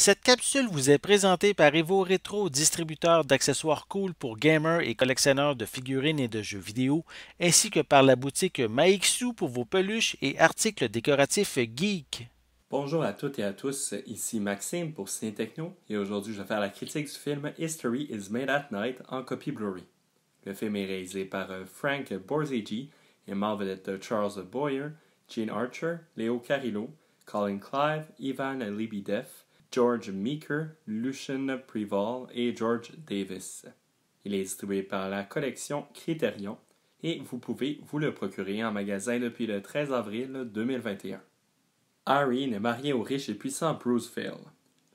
Cette capsule vous est présentée par Evo Retro, distributeur d'accessoires cool pour gamers et collectionneurs de figurines et de jeux vidéo, ainsi que par la boutique Maixu pour vos peluches et articles décoratifs geek. Bonjour à toutes et à tous, ici Maxime pour Ciné Techno et aujourd'hui je vais faire la critique du film History is Made at Night en copie Blu-ray. Le film est réalisé par euh, Frank Borzage et de Charles Boyer, Gene Archer, Léo Carillo, Colin Clive, Ivan Lebedev, George Meeker, Lucian Preval et George Davis. Il est distribué par la collection Criterion et vous pouvez vous le procurer en magasin depuis le 13 avril 2021. Irene est mariée au riche et puissant Bruce Phil.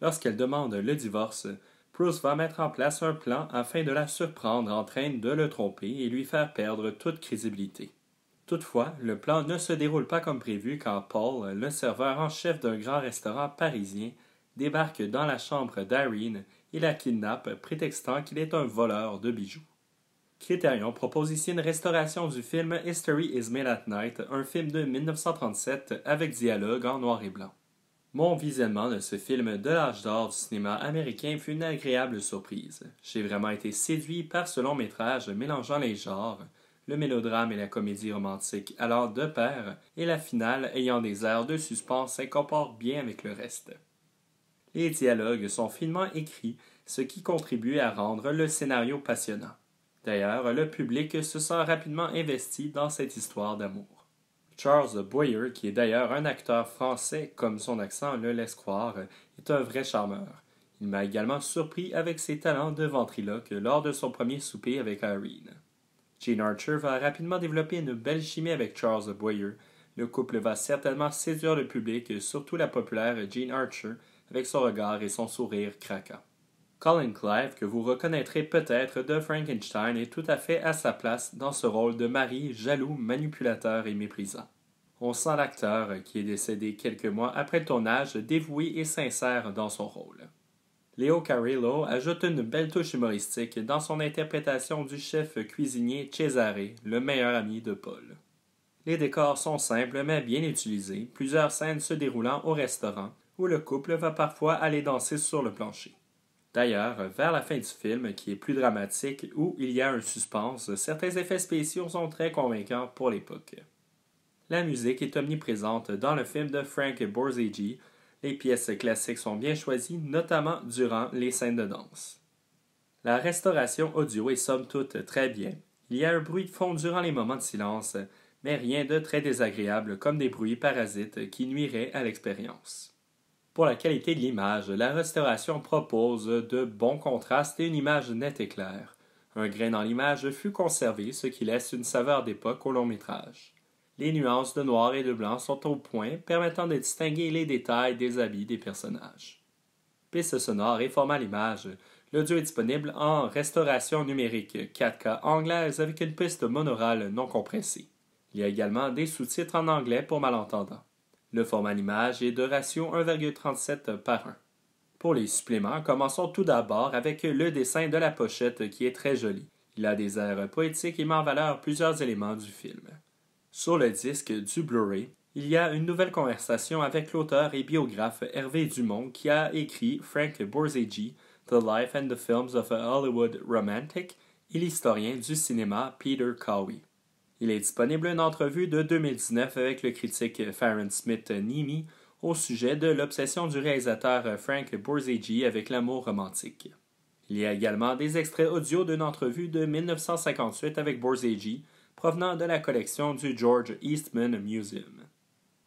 Lorsqu'elle demande le divorce, Bruce va mettre en place un plan afin de la surprendre en train de le tromper et lui faire perdre toute crédibilité. Toutefois, le plan ne se déroule pas comme prévu quand Paul, le serveur en chef d'un grand restaurant parisien, débarque dans la chambre d'Irene et la kidnappe, prétextant qu'il est un voleur de bijoux. Criterion propose ici une restauration du film History is Made at Night, un film de 1937 avec dialogue en noir et blanc. Mon visionnement de ce film de l'âge d'or du cinéma américain fut une agréable surprise. J'ai vraiment été séduit par ce long métrage mélangeant les genres, le mélodrame et la comédie romantique allant de pair, et la finale ayant des airs de suspense s'incorpore bien avec le reste. Les dialogues sont finement écrits, ce qui contribue à rendre le scénario passionnant. D'ailleurs, le public se sent rapidement investi dans cette histoire d'amour. Charles Boyer, qui est d'ailleurs un acteur français comme son accent le laisse croire, est un vrai charmeur. Il m'a également surpris avec ses talents de ventriloque lors de son premier souper avec Irene. Gene Archer va rapidement développer une belle chimie avec Charles Boyer. Le couple va certainement séduire le public, surtout la populaire Gene Archer, avec son regard et son sourire craquant. Colin Clive, que vous reconnaîtrez peut-être de Frankenstein, est tout à fait à sa place dans ce rôle de mari jaloux, manipulateur et méprisant. On sent l'acteur, qui est décédé quelques mois après le tournage, dévoué et sincère dans son rôle. Leo Carrillo ajoute une belle touche humoristique dans son interprétation du chef cuisinier Cesare, le meilleur ami de Paul. Les décors sont simples mais bien utilisés, plusieurs scènes se déroulant au restaurant, où le couple va parfois aller danser sur le plancher. D'ailleurs, vers la fin du film, qui est plus dramatique, où il y a un suspense, certains effets spéciaux sont très convaincants pour l'époque. La musique est omniprésente dans le film de Frank Borzage. Les pièces classiques sont bien choisies, notamment durant les scènes de danse. La restauration audio est somme toute très bien. Il y a un bruit de fond durant les moments de silence, mais rien de très désagréable comme des bruits parasites qui nuiraient à l'expérience. Pour la qualité de l'image, la restauration propose de bons contrastes et une image nette et claire. Un grain dans l'image fut conservé, ce qui laisse une saveur d'époque au long métrage. Les nuances de noir et de blanc sont au point, permettant de distinguer les détails des habits des personnages. Piste sonore et format l'image. L'audio est disponible en restauration numérique 4K anglaise avec une piste monorale non compressée. Il y a également des sous-titres en anglais pour malentendants. Le format d'image est de ratio 1,37 par 1. Pour les suppléments, commençons tout d'abord avec le dessin de la pochette qui est très joli. Il a des airs poétiques et met en valeur plusieurs éléments du film. Sur le disque du Blu-ray, il y a une nouvelle conversation avec l'auteur et biographe Hervé Dumont qui a écrit Frank Borzage, The Life and the Films of a Hollywood Romantic et l'historien du cinéma Peter Cowie. Il est disponible une entrevue de 2019 avec le critique Farron Smith Nimi au sujet de l'obsession du réalisateur Frank Borzage avec l'amour romantique. Il y a également des extraits audio d'une entrevue de 1958 avec Borzage provenant de la collection du George Eastman Museum.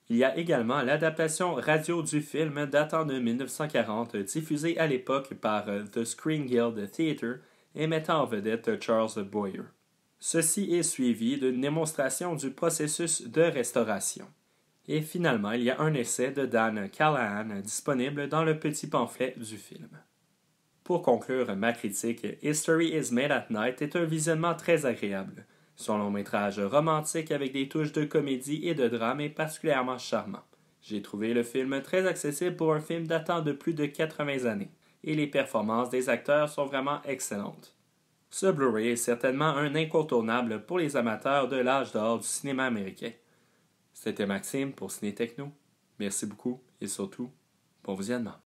Il y a également l'adaptation radio du film datant de 1940 diffusée à l'époque par The Screen Guild Theatre et mettant en vedette Charles Boyer. Ceci est suivi d'une démonstration du processus de restauration. Et finalement, il y a un essai de Dan Callahan disponible dans le petit pamphlet du film. Pour conclure ma critique, History is Made at Night est un visionnement très agréable. Son long métrage romantique avec des touches de comédie et de drame est particulièrement charmant. J'ai trouvé le film très accessible pour un film datant de plus de 80 années, et les performances des acteurs sont vraiment excellentes. Ce Blu-ray est certainement un incontournable pour les amateurs de l'âge d'or du cinéma américain. C'était Maxime pour Ciné Techno. Merci beaucoup et surtout, bon visionnement.